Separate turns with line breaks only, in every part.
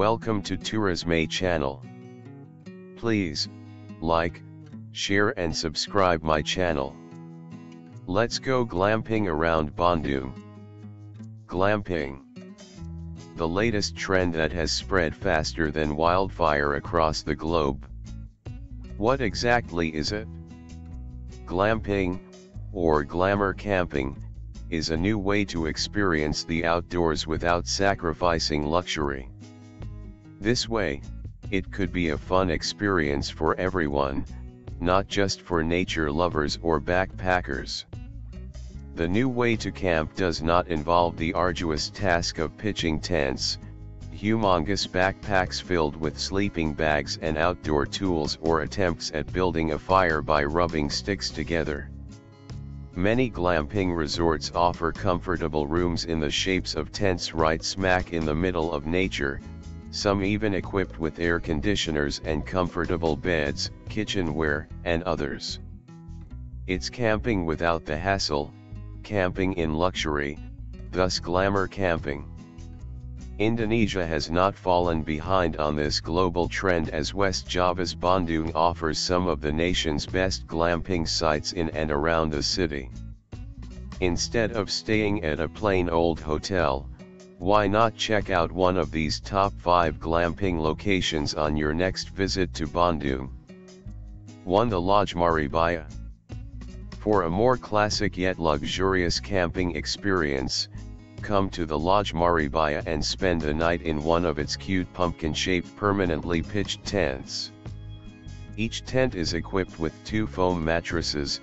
Welcome to Tourisme channel. Please, like, share and subscribe my channel. Let's go glamping around Bandung. Glamping. The latest trend that has spread faster than wildfire across the globe. What exactly is it? Glamping, or glamour camping, is a new way to experience the outdoors without sacrificing luxury. This way, it could be a fun experience for everyone, not just for nature lovers or backpackers. The new way to camp does not involve the arduous task of pitching tents, humongous backpacks filled with sleeping bags and outdoor tools or attempts at building a fire by rubbing sticks together. Many glamping resorts offer comfortable rooms in the shapes of tents right smack in the middle of nature, some even equipped with air conditioners and comfortable beds, kitchenware, and others. It's camping without the hassle, camping in luxury, thus glamour camping. Indonesia has not fallen behind on this global trend as West Java's Bandung offers some of the nation's best glamping sites in and around the city. Instead of staying at a plain old hotel, why not check out one of these top 5 glamping locations on your next visit to Bandung? 1. The Lodge Maribaya For a more classic yet luxurious camping experience, come to the Lodge Maribaya and spend a night in one of its cute pumpkin-shaped permanently pitched tents. Each tent is equipped with two foam mattresses,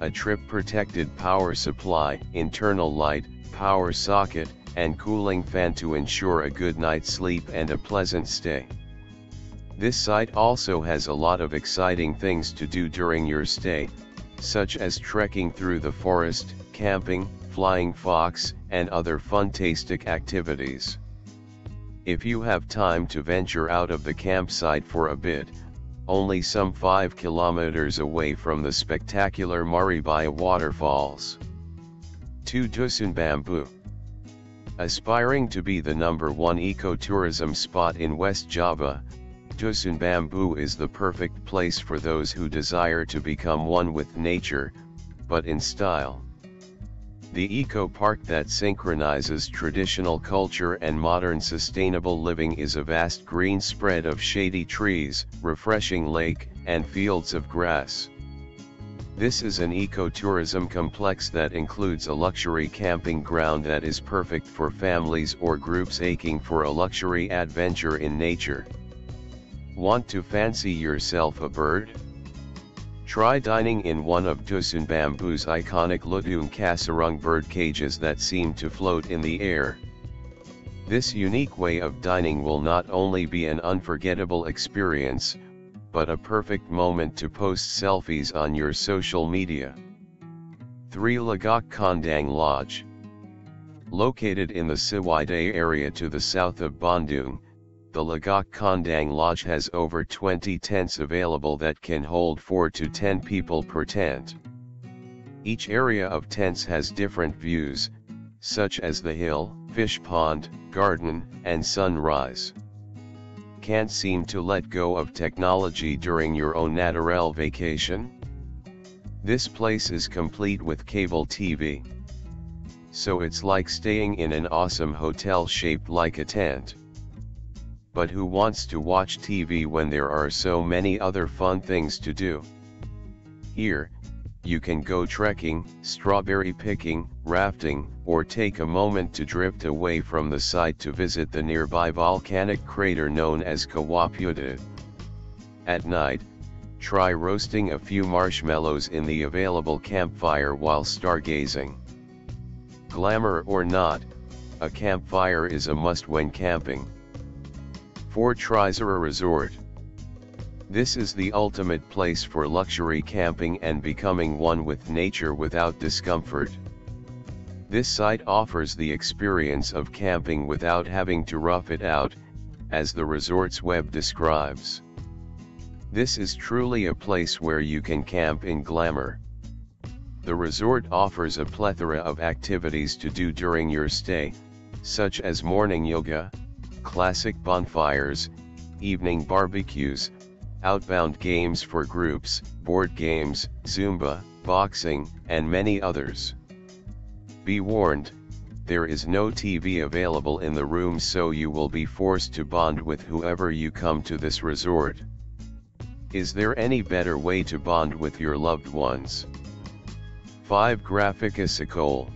a trip-protected power supply, internal light, power socket, and cooling fan to ensure a good night's sleep and a pleasant stay. This site also has a lot of exciting things to do during your stay, such as trekking through the forest, camping, flying fox, and other fun-tastic activities. If you have time to venture out of the campsite for a bit, only some 5 kilometers away from the spectacular Maribaya waterfalls. 2 Dusun Bambu Aspiring to be the number one ecotourism spot in West Java, Dusun Bambu is the perfect place for those who desire to become one with nature, but in style. The eco park that synchronizes traditional culture and modern sustainable living is a vast green spread of shady trees, refreshing lake, and fields of grass. This is an ecotourism complex that includes a luxury camping ground that is perfect for families or groups aching for a luxury adventure in nature. Want to fancy yourself a bird? Try dining in one of Dusun Bambu's iconic Lutung Kasarung bird cages that seem to float in the air. This unique way of dining will not only be an unforgettable experience, but a perfect moment to post selfies on your social media. 3 Lagak Kondang Lodge Located in the Ciwidey area to the south of Bandung, the Lagak Kondang Lodge has over 20 tents available that can hold 4 to 10 people per tent. Each area of tents has different views, such as the hill, fish pond, garden, and sunrise can't seem to let go of technology during your own naturel vacation? This place is complete with cable TV. So it's like staying in an awesome hotel shaped like a tent. But who wants to watch TV when there are so many other fun things to do? Here, you can go trekking, strawberry picking, rafting, or take a moment to drift away from the site to visit the nearby volcanic crater known as Kawah Putih. At night, try roasting a few marshmallows in the available campfire while stargazing. Glamour or not, a campfire is a must when camping. 4 Trizara Resort this is the ultimate place for luxury camping and becoming one with nature without discomfort. This site offers the experience of camping without having to rough it out, as the resort's web describes. This is truly a place where you can camp in glamour. The resort offers a plethora of activities to do during your stay, such as morning yoga, classic bonfires, evening barbecues, outbound games for groups, board games, Zumba, boxing, and many others. Be warned, there is no TV available in the room so you will be forced to bond with whoever you come to this resort. Is there any better way to bond with your loved ones? 5. Grafika Cikole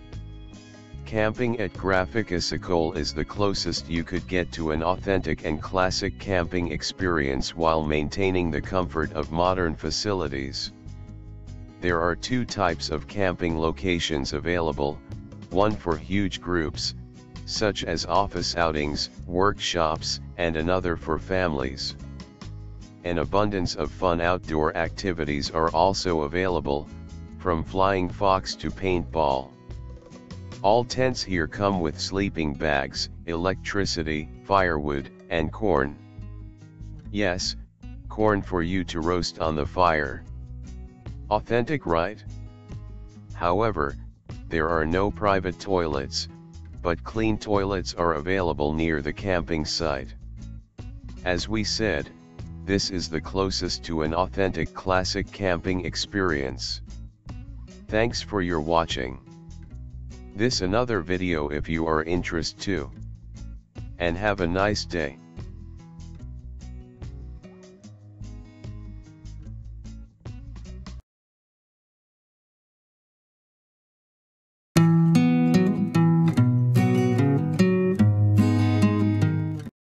Camping at Grafika Cikole is the closest you could get to an authentic and classic camping experience while maintaining the comfort of modern facilities. There are two types of camping locations available, one for huge groups, such as office outings, workshops, and another for families. An abundance of fun outdoor activities are also available, from flying fox to paintball. All tents here come with sleeping bags, electricity, firewood, and corn. Yes, corn for you to roast on the fire. Authentic right? However, there are no private toilets, but clean toilets are available near the camping site. As we said, this is the closest to an authentic classic camping experience. Thanks for your watching. This another video if you are interest too. And have a nice day.